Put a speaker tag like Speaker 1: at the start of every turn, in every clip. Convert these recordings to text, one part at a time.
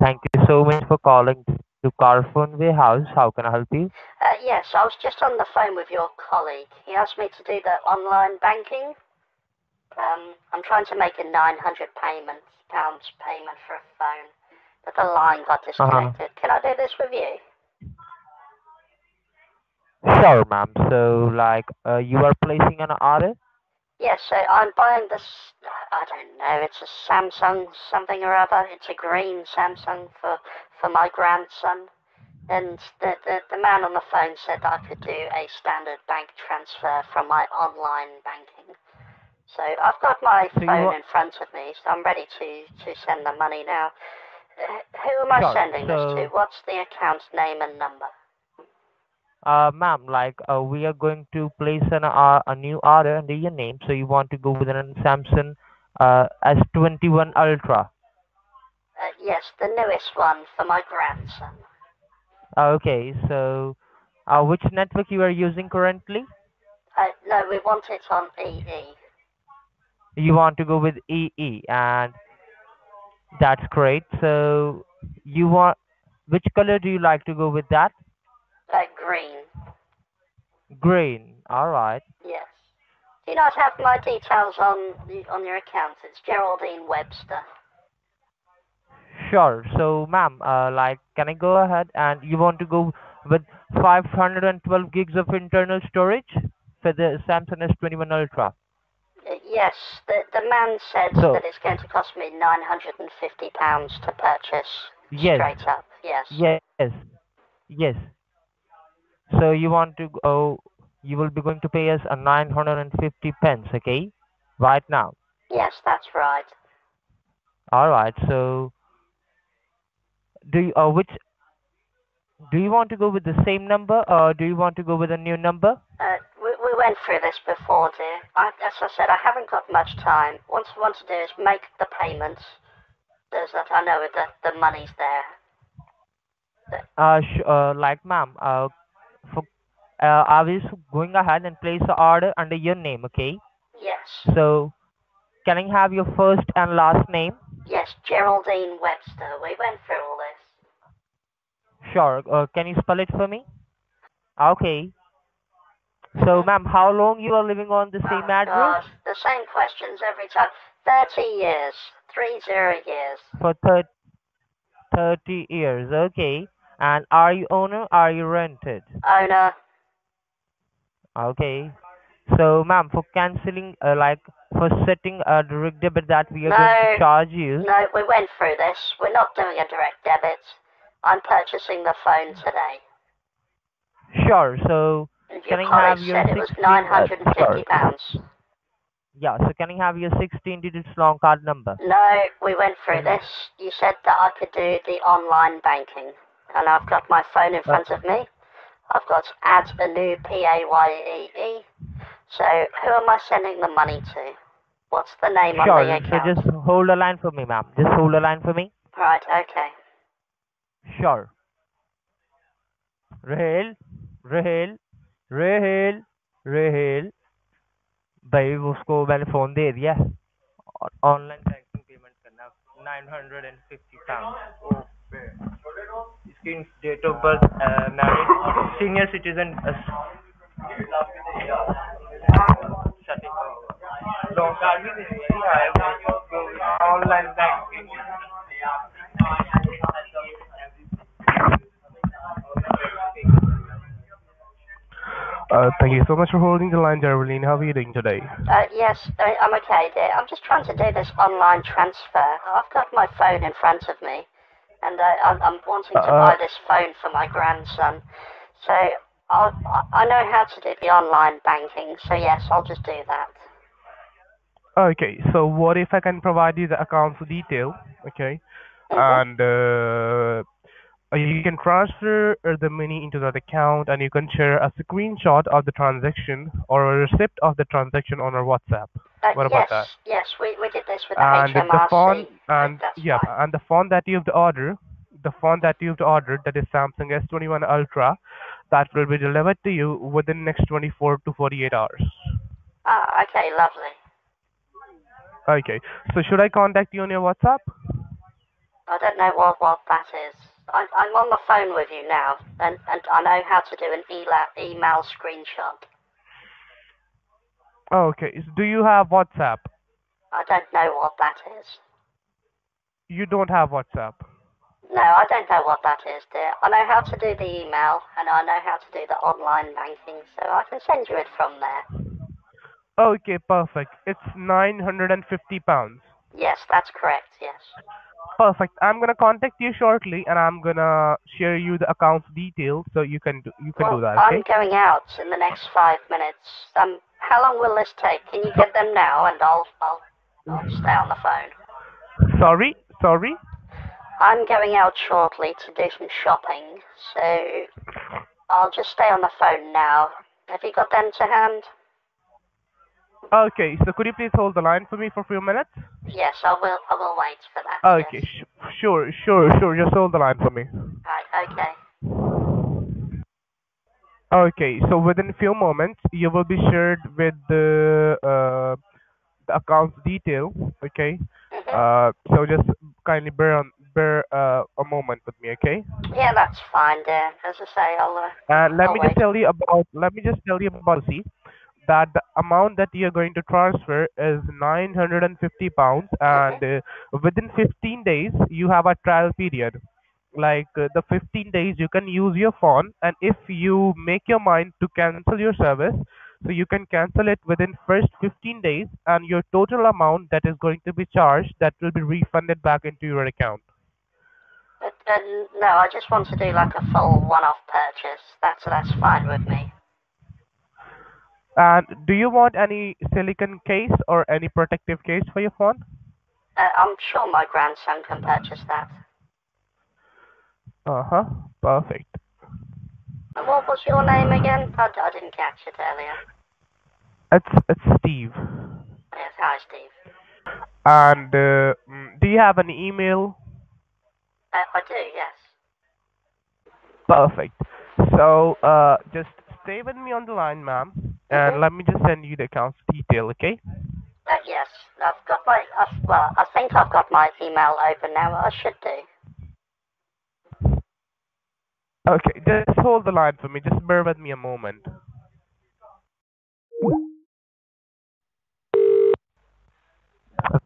Speaker 1: Thank you so much for calling to Carphone Warehouse. How can I help you?
Speaker 2: Uh, yes, I was just on the phone with your colleague. He asked me to do the online banking. Um, I'm trying to make a 900 payment, pounds payment for a phone, but the line got disconnected. Can I do this with you?
Speaker 1: Sure, ma'am. So, like, uh, you are placing an order?
Speaker 2: Yes, so I'm buying this, I don't know, it's a Samsung something or other. It's a green Samsung for, for my grandson. And the, the, the man on the phone said I could do a standard bank transfer from my online banking. So I've got my
Speaker 1: So
Speaker 2: phone in front of me, so I'm ready to, to send the money now. Uh, who am I
Speaker 1: Sure,
Speaker 2: sending this to? What's the account name and number?
Speaker 1: Uh, ma'am, like, uh, we are going to place an uh, a new order under your name. So you want to go with an Samsung uh, S21 Ultra.
Speaker 2: Uh, yes, the newest one for my grandson.
Speaker 1: Okay, so uh, which network you are using currently?
Speaker 2: Uh, no, we want it on EE.
Speaker 1: You want to go with EE, and that's great. So you want which color do you like to go with that?
Speaker 2: Green.
Speaker 1: Green. All right.
Speaker 2: Yes. Do you not have my details on on your account? It's Geraldine Webster.
Speaker 1: Sure. So, ma'am, uh, like, can I go ahead and you want to go with 512 gigs of internal storage for the Samsung S21 Ultra?
Speaker 2: Uh, yes, the, the man said
Speaker 1: So-
Speaker 2: that it's going to cost me £950 to purchase
Speaker 1: Yes.
Speaker 2: straight up. Yes.
Speaker 1: Yes. Yes. So you want to go? You will be going to pay us a 950 pence, okay? Right now.
Speaker 2: Yes, that's right.
Speaker 1: All right. So, do you uh, which? Do you want to go with the same number, or do you want to go with a new number?
Speaker 2: Uh, we, we went through this before, dear. I, as I said, I haven't got much time. What I want to do is make the payments so that I know that the money's there.
Speaker 1: Uh, sh- uh like, ma'am, uh, for, uh, I was going ahead and place the order under your name, okay?
Speaker 2: Yes.
Speaker 1: So, can I have your first and last name?
Speaker 2: Yes, Geraldine Webster. We went through all this.
Speaker 1: Sure. Uh, can you spell it for me? Okay. So, ma'am, how long you are living on the same
Speaker 2: Oh,
Speaker 1: address?
Speaker 2: gosh, the same questions every time. 30 years. Three zero years.
Speaker 1: For thir- 30 years. Okay. And are you owner? Are you rented?
Speaker 2: Owner.
Speaker 1: Okay. So, ma'am, for canceling, uh, like, for setting a direct debit that we are going to charge you.
Speaker 2: No, we went through this. We're not doing a direct debit. I'm purchasing the phone today.
Speaker 1: Sure. So,
Speaker 2: And
Speaker 1: Can I have your
Speaker 2: said it was
Speaker 1: 16, uh,
Speaker 2: £950.
Speaker 1: yeah. So, can I have your 16 digits long card number?
Speaker 2: No, we went through this. You said that I could do the online banking And I've got my phone in front of me. I've got add a new P-A-Y-E-E. So who am I sending the money to? What's the name on the
Speaker 1: Sure. So,
Speaker 2: account?
Speaker 1: just hold a line for me, ma'am. Just hold a line for me.
Speaker 2: Right, okay.
Speaker 1: Sure. Rahel, Rahel, Rahel, Rahel. भाई उसको मैंने phone दे दिया और online banking payment करना nine hundred and fifty Date of birth, uh, married, senior citizen, uh, online banking.
Speaker 3: Uh, thank you so much for holding the line, Darlene. How are you doing today?
Speaker 2: Uh, yes, I'm okay, dear. I'm just trying to do this online transfer. I've got my phone in front of me and uh, I'm, I'm wanting to
Speaker 3: Uh,
Speaker 2: buy this phone for my grandson. So I'll, I I know how to do the online banking. So yes, I'll just do that.
Speaker 3: Okay, so what if I can provide you the account for detail, okay, and uh, you can transfer uh, the money into that account, and you can share a screenshot of the transaction or a receipt of the transaction on our WhatsApp.
Speaker 2: Uh,
Speaker 3: What about
Speaker 2: yes,
Speaker 3: that?
Speaker 2: yes, we, we did this with the
Speaker 3: And the
Speaker 2: HMRC.
Speaker 3: phone,
Speaker 2: Uh,
Speaker 3: and
Speaker 2: that's
Speaker 3: yeah,
Speaker 2: fine.
Speaker 3: and the phone that you've ordered, the phone that you've ordered, that is Samsung S21 Ultra, that will be delivered to you within next 24 to 48 hours.
Speaker 2: Ah, okay, lovely.
Speaker 3: Okay. So should I contact you on your WhatsApp?
Speaker 2: I don't know what, what that is. I, I'm on the phone with you now, and, and I know how to do an email screenshot.
Speaker 3: Okay. so Do you have WhatsApp?
Speaker 2: I don't know what that is.
Speaker 3: You don't have WhatsApp.
Speaker 2: No, I don't know what that is, dear. I know how to do the email, and I know how to do the online banking, so I can send you it from there.
Speaker 3: Okay, perfect. It's 950 pounds.
Speaker 2: Yes, that's correct, yes.
Speaker 3: Perfect. I'm gonna contact you shortly, and I'm gonna share you the account's details so you can do you can
Speaker 2: well,
Speaker 3: do that.
Speaker 2: I'm
Speaker 3: Okay.
Speaker 2: going out in the next five minutes. Um, how long will this take? Can you get them now, and I'll, I'll, I'll stay on the phone.
Speaker 3: Sorry, sorry.
Speaker 2: I'm going out shortly to do some shopping, so I'll just stay on the phone now. Have you got them to hand?
Speaker 3: Okay. So could you please hold the line for me for a few minutes?
Speaker 2: Yes, I will. I will wait for that.
Speaker 3: Okay.
Speaker 2: Yes.
Speaker 3: Sh- sure, sure, sure. Just hold the line for me.
Speaker 2: Right. Okay.
Speaker 3: Okay. So within a few moments, you will be shared with the uh, the account's detail. Okay.
Speaker 2: Mhm.
Speaker 3: Uh, so just kindly bear on bear uh, a moment with me. Okay.
Speaker 2: Yeah, that's fine, dear. As I say, I'll. Uh,
Speaker 3: And let
Speaker 2: I'll
Speaker 3: me just tell you about let me just tell you about see that the amount that you're going to transfer is 950 pounds and uh, within 15 days you have a trial period like uh, the 15 days you can use your phone and if you make your mind to cancel your service so you can cancel it within first 15 days and your total amount that is going to be charged that will be refunded back into your account
Speaker 2: uh, no, I just want to do like a full one-off purchase. That's that's fine with me.
Speaker 3: and do you want any silicon case or any protective case for your phone
Speaker 2: Uh, I'm sure my grandson can purchase that.
Speaker 3: Uh-huh. Perfect.
Speaker 2: And what was your name again? I, I didn't catch it earlier.
Speaker 3: It's it's Steve.
Speaker 2: Yes, hi, Steve.
Speaker 3: And uh, mm, do you have an email?
Speaker 2: Uh, I do, yes.
Speaker 3: Perfect. So uh, just stay with me on the line, ma'am, and
Speaker 2: Mhm.
Speaker 3: let me just send you the account's detail, okay?
Speaker 2: Uh, yes, I've got my. I've, well, I think I've got my email open now. I should do.
Speaker 3: Okay, just hold the line for me. Just bear with me a moment.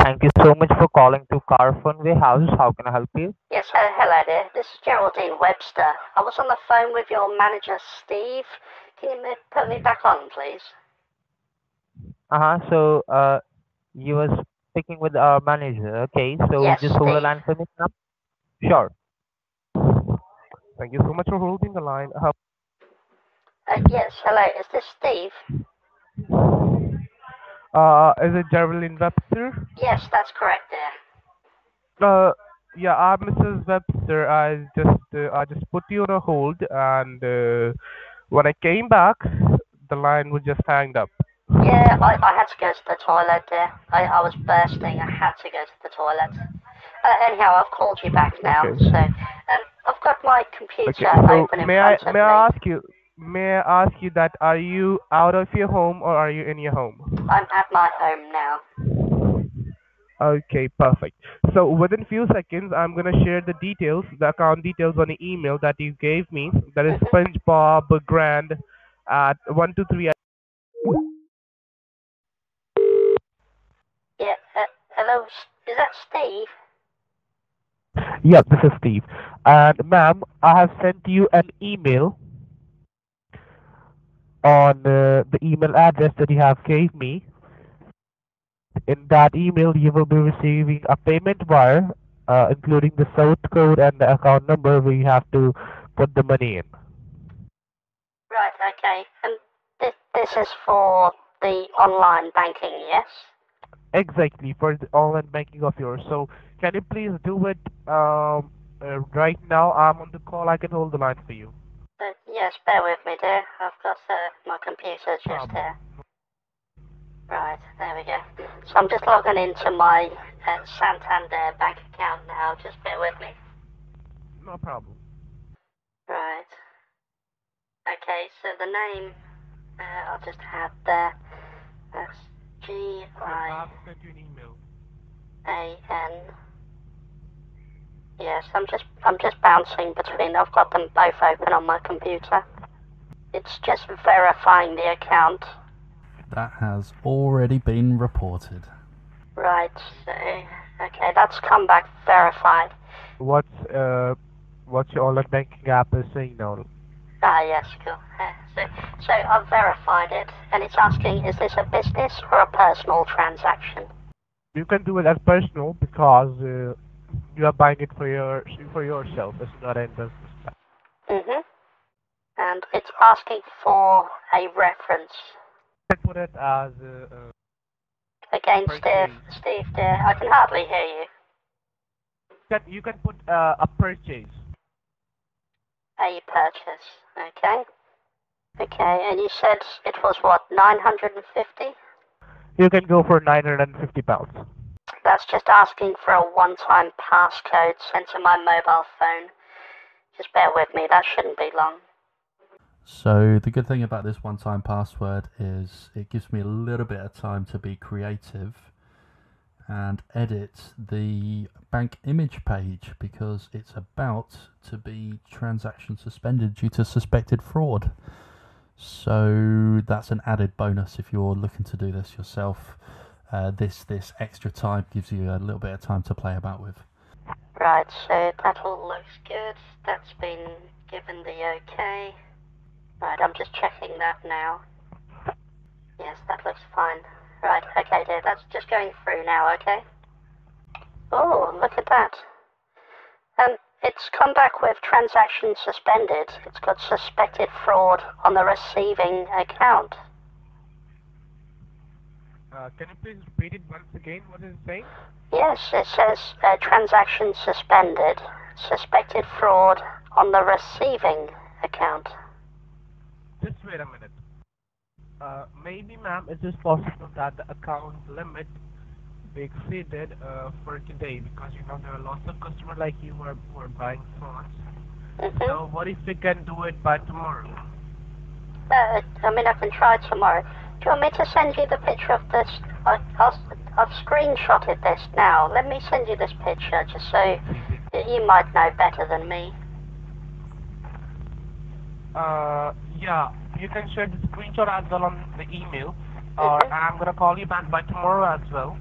Speaker 1: Thank you so much for calling to Carphone Warehouse. How can I help you?
Speaker 2: Yes, uh, hello there. This is Geraldine Webster. I was on the phone with your manager, Steve. Can you put me back on, please?
Speaker 1: Uh-huh. So, uh, you was speaking with our manager. Okay. So
Speaker 2: Yes,
Speaker 1: just hold the line for me, ma'am. Sure.
Speaker 3: Thank you so much for holding the line. Uh,
Speaker 2: Uh, yes, hello. Is this Steve?
Speaker 3: Uh, is it Geraldine Webster?
Speaker 2: Yes, that's correct, dear.
Speaker 3: Uh, yeah, I'm Mrs. Webster. I just uh, I just put you on a hold, and uh, when I came back, the line was just hanged up.
Speaker 2: Yeah, I, I had to go to the toilet, dear. I, I was bursting. I had to go to the toilet. Uh, anyhow, I've called you back now.
Speaker 3: Okay.
Speaker 2: So, um, I've got my computer
Speaker 3: Okay, so
Speaker 2: open in
Speaker 3: may I
Speaker 2: front of
Speaker 3: may
Speaker 2: me.
Speaker 3: I ask you may I ask you that are you out of your home or are you in your home?
Speaker 2: I'm at my home now.
Speaker 3: Okay, perfect. So within a few seconds, I'm gonna share the details, the account details on the email that you gave me. That is SpongeBob Grand at one two three.
Speaker 2: Yeah, uh, hello, is that Steve?
Speaker 3: Yeah, this is Steve. And ma'am, I have sent you an email on uh, the email address that you have gave me. In that email, you will be receiving a payment wire, uh, including the source code and the account number where you have to put the money in.
Speaker 2: Right, okay. And this, this is for the online banking, yes?
Speaker 3: Exactly for the online banking of yours. So can you please do it um, uh, right now? I'm on the call. I can hold the line for you.
Speaker 2: Uh, yes, bear with me, dear. I've got uh, my computer just here. Right, there we go. So I'm just logging into my uh, Santander bank account now. Just bear with me.
Speaker 3: No problem.
Speaker 2: Right. Okay, so the name uh, I'll just add there. That's G I
Speaker 3: I've sent you an email.
Speaker 2: A N Yes, I'm just I'm just bouncing between. I've got them both open on my computer. It's just verifying the account.
Speaker 4: That has already been reported.
Speaker 2: Right. So, okay, that's come back verified.
Speaker 3: What's uh, what's your online banking app is saying now?
Speaker 2: Ah, yes, cool. Uh, so, so I've verified it, and it's asking, is this a business or a personal transaction?
Speaker 3: You can do it as personal because uh, you are buying it for your for yourself. It's not a business.
Speaker 2: Mm-hmm. And it's asking for a reference.
Speaker 3: Can put it as uh, uh,
Speaker 2: Again, Steve, Steve, dear, I can hardly hear you.
Speaker 3: you can you can put uh, a purchase.
Speaker 2: A purchase, okay? Okay, and you said it was what, 950?
Speaker 3: You can go for 950 pounds.
Speaker 2: That's just asking for a one-time passcode sent to my mobile phone. Just bear with me, that shouldn't be long.
Speaker 4: So the good thing about this one-time password is it gives me a little bit of time to be creative and edit the bank image page because it's about to be transaction suspended due to suspected fraud. So that's an added bonus if you're looking to do this yourself. Uh, this this extra time gives you a little bit of time to play about with.
Speaker 2: Right, so that all looks good. That's been given the okay. Right, I'm just checking that now. Yes, that looks fine. Right, okay, dear, that's just going through now, okay? Oh, look at that. Um, it's come back with transaction suspended. It's got suspected fraud on the receiving account.
Speaker 3: Uh, can you please repeat it once again? What is it saying?
Speaker 2: Yes, it says uh, transaction suspended. Suspected fraud on the receiving account.
Speaker 3: Just wait a minute. Uh, maybe, ma'am, it is possible that the account limit be exceeded uh, for today because you know there are lots of customers like you who are, who are buying phones.
Speaker 2: Mm-hmm.
Speaker 3: So what if we can do it by tomorrow?
Speaker 2: Uh, I mean, I can try tomorrow. Do you want me to send you the picture of this? I, I'll, I've screenshotted this now. Let me send you this picture just so that you might know better than me.
Speaker 3: Uh, yeah, you can share the screenshot as well on the email, or
Speaker 2: Mhm.
Speaker 3: I'm gonna call you back by tomorrow as well.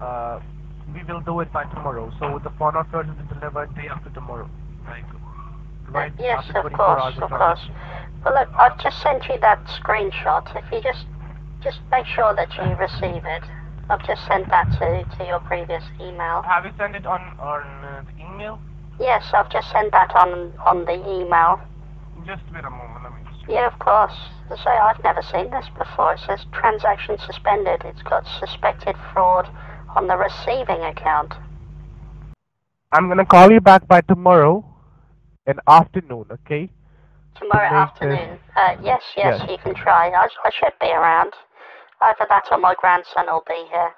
Speaker 3: Uh, we will do it by tomorrow. So the phone offer will be delivered day after tomorrow. Like, right?
Speaker 2: yes, of course, of course. Well, look, I've just sent you that screenshot. If you just just make sure that you receive it. I've just sent that to, to your previous email.
Speaker 3: Have you sent it on on uh, the email?
Speaker 2: Yes, I've just sent that on on the email.
Speaker 3: Just wait a moment. Let me just.
Speaker 2: Yeah, of course. I say I've never seen this before. It says transaction suspended. It's got suspected fraud on the receiving account.
Speaker 3: I'm gonna call you back by tomorrow, in afternoon. Okay?
Speaker 2: Tomorrow afternoon. Uh, yes, yes,
Speaker 3: Yes.
Speaker 2: you can try. I, I should be around. Either that or my grandson will be here.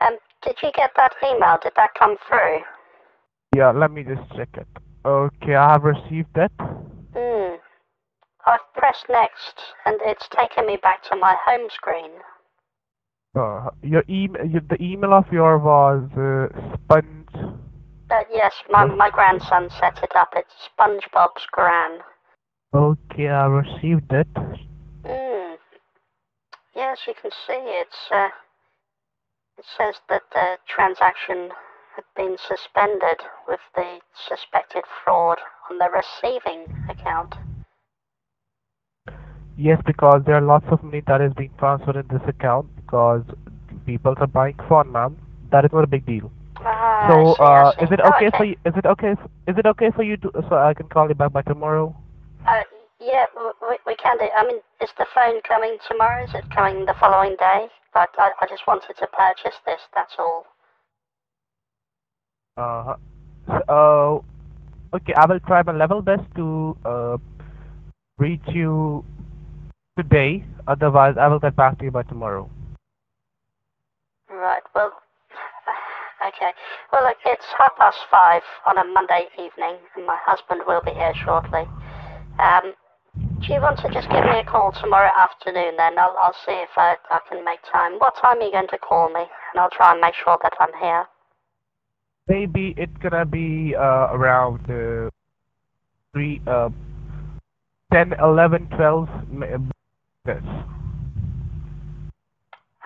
Speaker 2: Um, did you get that email? Did that come through?
Speaker 3: Yeah. Let me just check it. Okay, I have received it.
Speaker 2: Hmm. I've pressed next, and it's taken me back to my home screen.
Speaker 3: Uh, your email, the email of your was uh, sponge.
Speaker 2: Uh, yes, my, my grandson set it up. It's SpongeBob's Gran.
Speaker 3: Okay, I received it.
Speaker 2: Hmm. Yes, you can see it's. Uh, it says that the transaction had been suspended with the suspected fraud on the receiving account.
Speaker 3: Yes, because there are lots of money that is being transferred in this account because people are buying phone, ma'am. That is not a big deal.
Speaker 2: Ah,
Speaker 3: so,
Speaker 2: I see, I
Speaker 3: uh, is it
Speaker 2: Oh,
Speaker 3: okay for you? Is it okay? Is it okay for you to? So I can call you back by tomorrow.
Speaker 2: Uh, yeah, we, we can do. I mean, is the phone coming tomorrow? Is it coming the following day? But I, I just wanted to purchase this. That's all.
Speaker 3: Uh, uh, okay, I will try my level best to uh, reach you today. Otherwise, I will get back to you by tomorrow.
Speaker 2: Right. Well. Okay. Well, look, it's half past five on a Monday evening, and my husband will be here shortly. Um, do you want to just give me a call tomorrow afternoon? Then I'll I'll see if I I can make time. What time are you going to call me? And I'll try and make sure that I'm here.
Speaker 3: Maybe it's gonna be uh, around uh, three, uh, 10, 11, 12 this.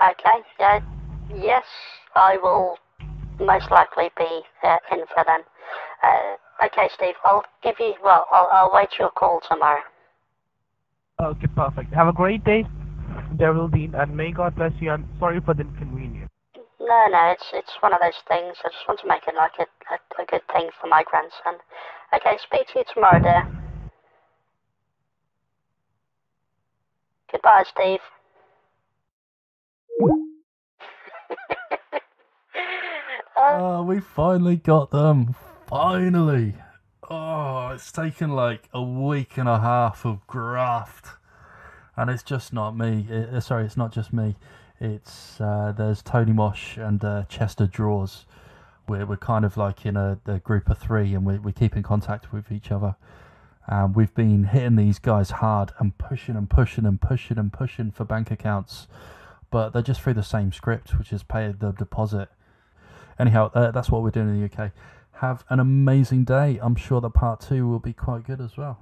Speaker 2: Okay, yeah, yes, I will most likely be uh, in for them. Uh, okay, Steve, I'll give you, well, I'll, I'll wait your call tomorrow.
Speaker 3: Okay, perfect. Have a great day, Geraldine, and may God bless you. And sorry for the inconvenience.
Speaker 2: No, no, it's it's one of those things. I just want to make it like a, a, a good thing for my grandson. Okay, speak to you tomorrow, dear. Goodbye, Steve. uh,
Speaker 4: Oh, we finally got them. Finally. Oh, it's taken like a week and a half of graft. And it's just not me. It, uh, sorry, it's not just me. It's uh, there's ToniMosh and uh, Chester Draws. We're, we're kind of like in a, a group of three and we, we keep in contact with each other. And we've been hitting these guys hard and pushing and pushing and pushing and pushing for bank accounts. But they're just through the same script, which is pay the deposit. Anyhow, uh, that's what we're doing in the UK. Have an amazing day. I'm sure that part two will be quite good as well.